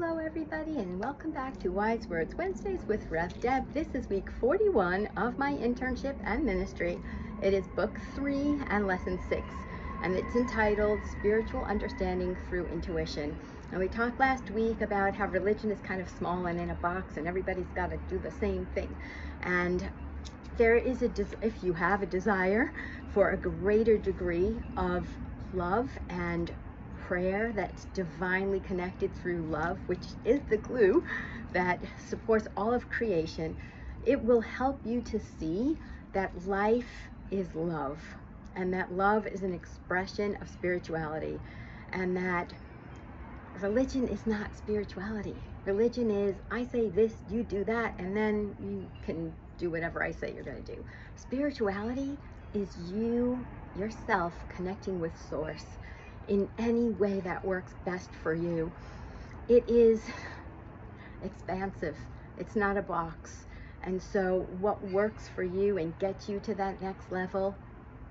Hello, everybody, and welcome back to Wise Words Wednesdays with Rev Deb. This is week 41 of my internship and ministry. It is book three and lesson six, and it's entitled Spiritual Understanding Through Intuition. And we talked last week about how religion is kind of small and in a box, and everybody's got to do the same thing. And there is a, if you have a desire for a greater degree of love and prayer that's divinely connected through love, which is the glue that supports all of creation, it will help you to see that life is love and that love is an expression of spirituality and that religion is not spirituality. Religion is, I say this, you do that, and then you can do whatever I say you're going to do. Spirituality is you yourself connecting with Source in any way that works best for you. It is expansive, it's not a box. And so, what works for you and gets you to that next level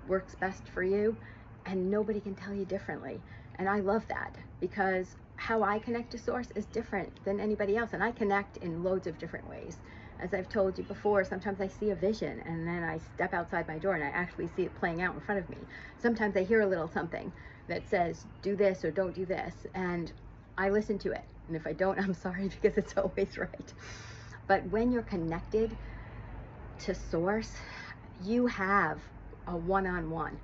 works best for you, and nobody can tell you differently. And I love that because how I connect to Source is different than anybody else, and I connect in loads of different ways. As I've told you before, sometimes I see a vision and then I step outside my door and I actually see it playing out in front of me. Sometimes I hear a little something that says, do this or don't do this, and I listen to it. And if I don't, I'm sorry because it's always right. But when you're connected to Source, you have a one on one.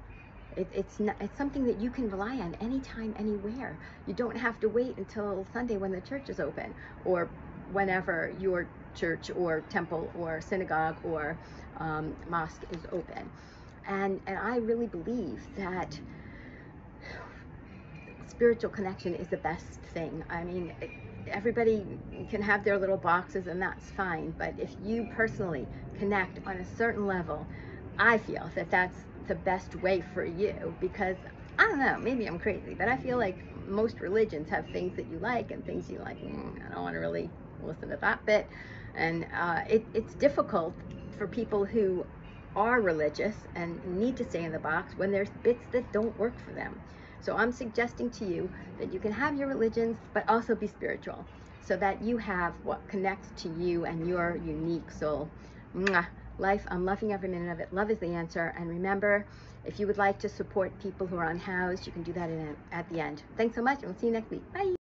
it's, not, it's something that you can rely on anytime, anywhere. You don't have to wait until Sunday when the church is open or whenever your church or temple or synagogue or um, mosque is open. And, and I really believe that spiritual connection is the best thing. I mean, everybody can have their little boxes and that's fine. But if you personally connect on a certain level, I feel that that's the best way for you because I don't know, maybe I'm crazy, but I feel like most religions have things that you like and things you like, mm, I don't want to really listen to that bit. And uh, it, it's difficult for people who are religious and need to stay in the box when there's bits that don't work for them. So I'm suggesting to you that you can have your religions, but also be spiritual so that you have what connects to you and your unique soul. Mwah. Life, I'm loving every minute of it. Love is the answer. And remember, if you would like to support people who are unhoused, you can do that in, at the end. Thanks so much, and we'll see you next week. Bye.